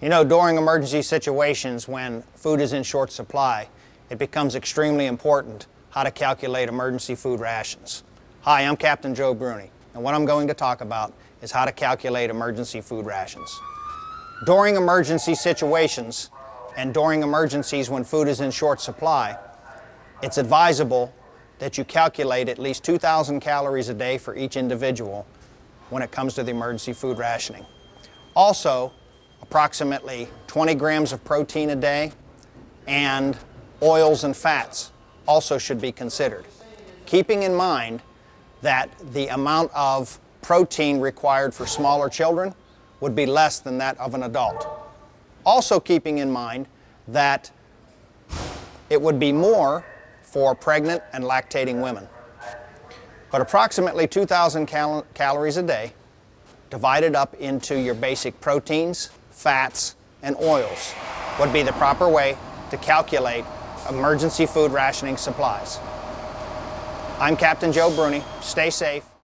You know, during emergency situations when food is in short supply, it becomes extremely important how to calculate emergency food rations. Hi, I'm Captain Joe Bruni, and what I'm going to talk about is how to calculate emergency food rations. During emergency situations and during emergencies when food is in short supply, it's advisable that you calculate at least 2,000 calories a day for each individual when it comes to the emergency food rationing. Also, approximately 20 grams of protein a day and oils and fats also should be considered. Keeping in mind that the amount of protein required for smaller children would be less than that of an adult. Also keeping in mind that it would be more for pregnant and lactating women. But approximately 2,000 cal calories a day divided up into your basic proteins, fats, and oils would be the proper way to calculate emergency food rationing supplies. I'm Captain Joe Bruni. Stay safe.